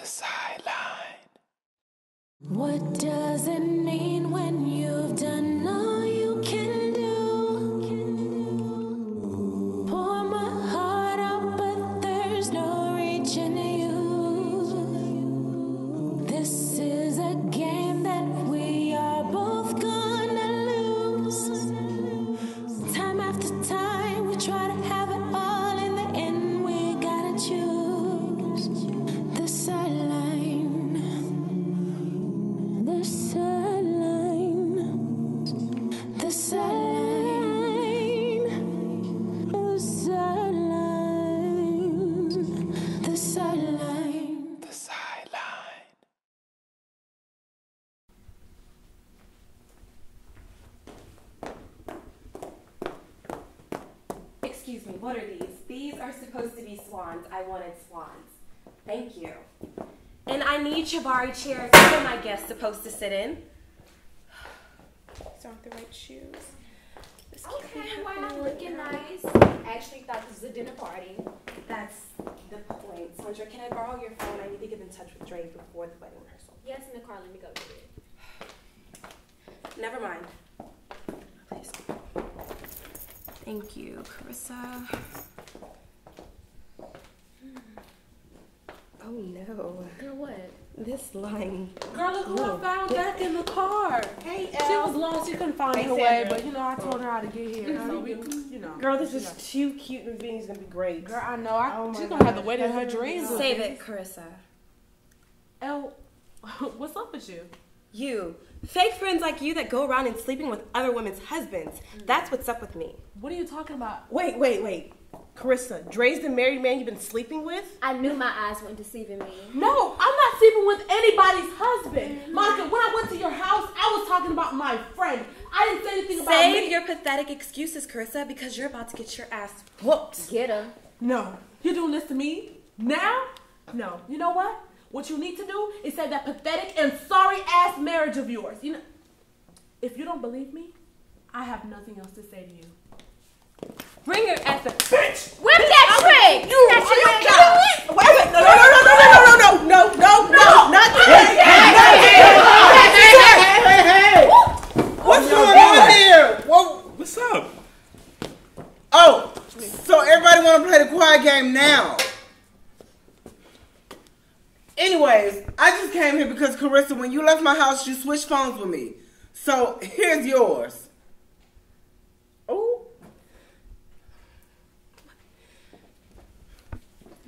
The sideline. What does it mean when you've done all what are these? These are supposed to be swans. I wanted swans. Thank you. And I need Chiavari chairs. What are my guests supposed to sit in? These aren't the right shoes. This can't Okay, why not happening. looking nice? I Actually thought this was a dinner party. That's the point. Sandra, can I borrow your phone? I need to get in touch with Dre before the wedding rehearsal. Yes, in the car. let me go do it. Never mind. Please. Thank you, Carissa. Hmm. Oh no. Girl, what? This line. Girl, look who I found back in the car. Hey, Elle. She was lost. She couldn't find Hey, her way, but you know, I told her how to get here. So we, you know. Girl, this is know. too cute and Vinny's gonna be great. Girl, I know. I, Oh my she's gonna have the wedding of her dreams. with Save it, Carissa. Elle, what's up with you? You. Fake friends like you that go around and sleeping with other women's husbands. That's what's up with me. What are you talking about? Wait, wait, wait. Carissa, Dre's the married man you've been sleeping with? I knew my eyes weren't deceiving me. No, I'm not sleeping with anybody's husband. Monica, when I went to your house, I was talking about my friend. I didn't say anything about me. Save me. your pathetic excuses, Carissa, because you're about to get your ass whooped. Get her. No, you're doing this to me now? No. You know what? What you need to do is say that pathetic and sorry ass marriage of yours. You know, if you don't believe me, I have nothing else to say to you. Bring your ass up. Bitch! Whip that trick! You, That's are you kidding me? Wait, wait, no, no, no, no, no, no, no, no, no, no, no, not What's going on here? Whoa. What's up? Oh, so everybody want to play the quiet game now. Anyways, I just came here because Carissa, when you left my house, you switched phones with me. So here's yours. Oh.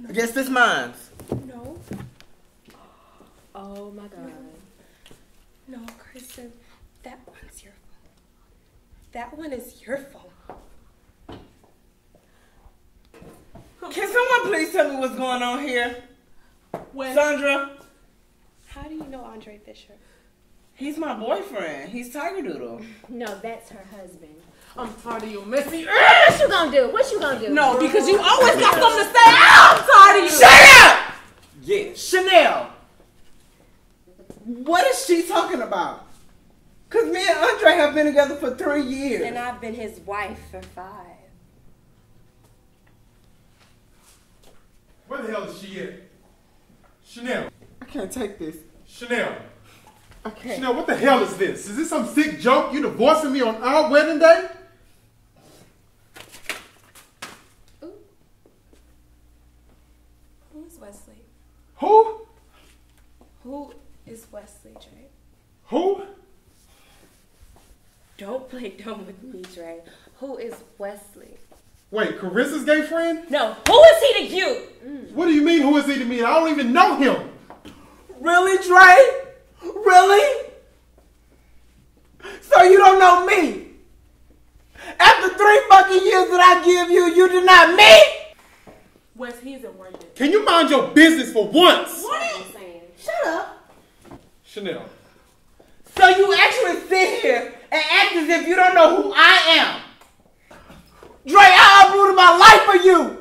I guess this mine's. No, Oh my god. no, Carissa, that one's your phone. That one is your phone. Can someone please tell me what's going on here? When Sandra, How do you know Andre Fisher? he's my boyfriend. He's Tiger Doodle. No, that's her husband. I'm tired of you, Missy. What you gonna do? What you gonna do? No, because you always got something to say. I'm tired of you. Shut up! Yeah, Chanel. What is she talking about? Cause me and Andre have been together for three years. And I've been his wife for five. Where the hell is she at? Chanel. I can't take this. Chanel. I can't. Chanel, what the hell is this? Is this some sick joke? You divorcing me on our wedding day? Who is Wesley? Who? Who is Wesley, Dre? Who? Don't play dumb with me, Dre. Who is Wesley? Wait, Carissa's gay friend? No, who is he to you? What do you mean, who is he to me? I don't even know him. Really, Dre? Really? So you don't know me? After three fucking years that I give you, you deny me? Wes, he isn't worth it. Can you mind your business for once? I'm saying. Shut up. Chanel. So you actually sit here and act as if you don't know who I am. Dre, I uprooted my life for you.